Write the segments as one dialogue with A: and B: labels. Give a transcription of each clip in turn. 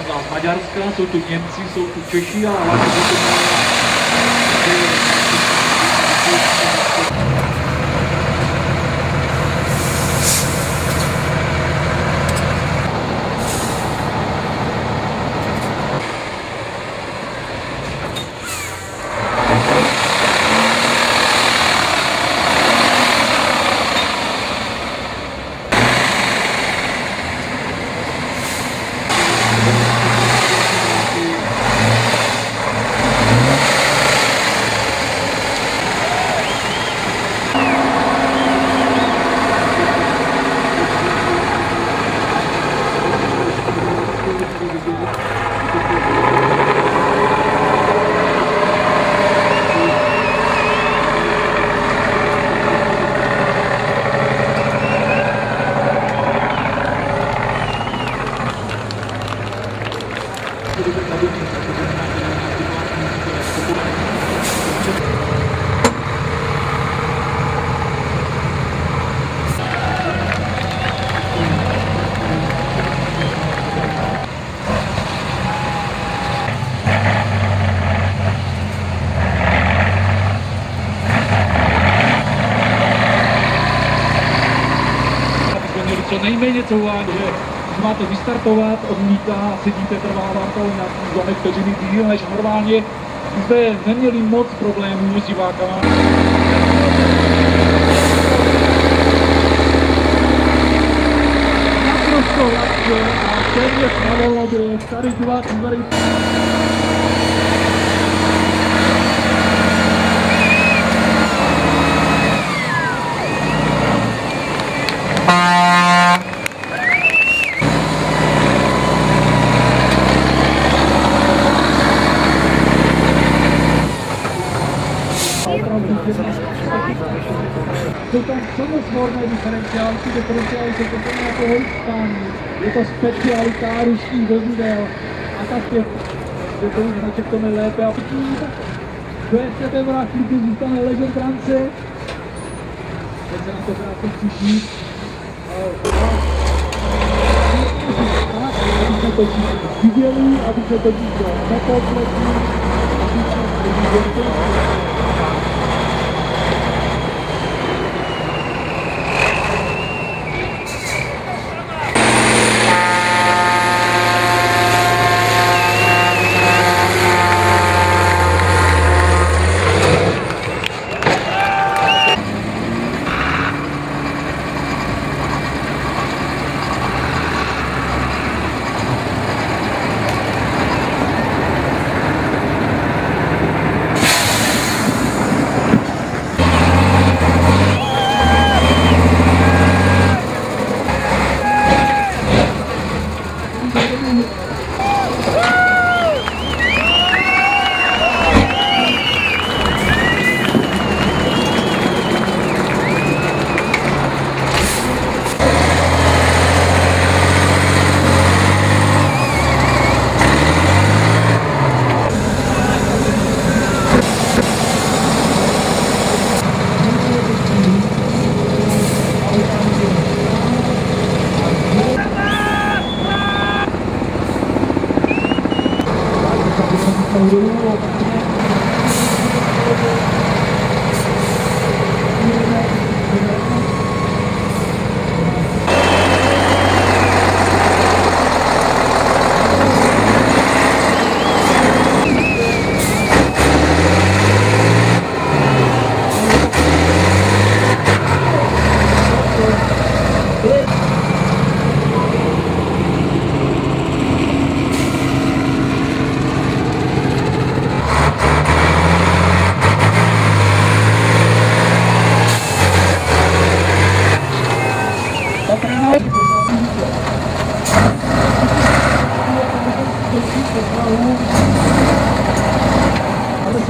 A: jsou tam Maďarska, jsou tu Němci, jsou tu Češi, ale hlavně jsou nejméně couvání, že když máte vystartovat od mýta, sedíte, trvá vám to nějaký zlomek vteřiny díl než normálně, my jsme neměli moc problémů s divákama. Naprosto lehce a téměř na volobě, tady diváci byli Jsou tam samosvorné diferenciálky, diferenciály jsou úplně jako hojstání. Je to specialita ruských vozidel a tak je, že to už značek to nejlépe a to je sebevrah, když zůstane ležet v brance. Teď se na to krátko přišít. Aby jsme to viděli, aby se to dílo nekompletní, aby jsme to viděli.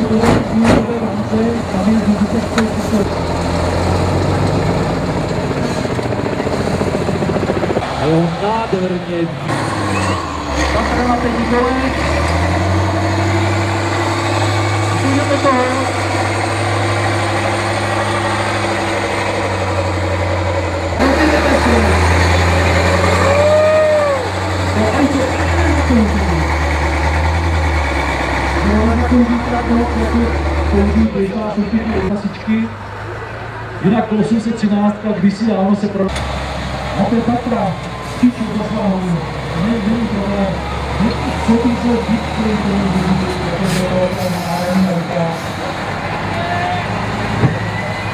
A: sebelum kami langsung kami dideteksi Nádherně. Patrna teď nikoli. Můžeme. Kouří běžná ty hasičky. Jinak 813 kdysi dávno se pro... A to je Tatra, tyčí za svahou, ne, není problém. Co ty se vždycky,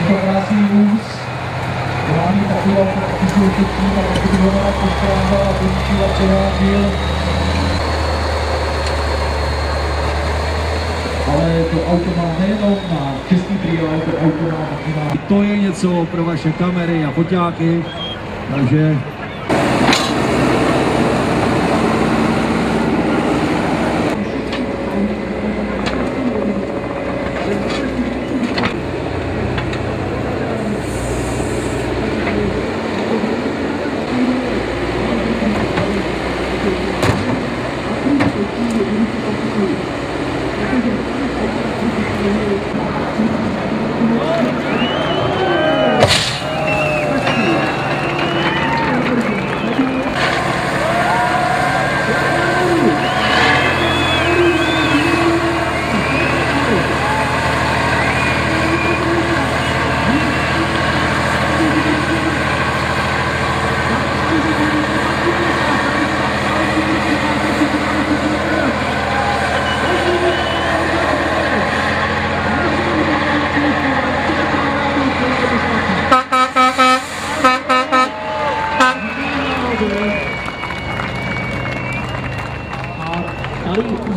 A: to je to krásný vůz, Hlavní taková, když jsou teď tak budovaná postráva a vyučila převážil. Ale to auto má nejenom na český trio, ale to auto má na... To je něco pro vaše kamery a foťáky, takže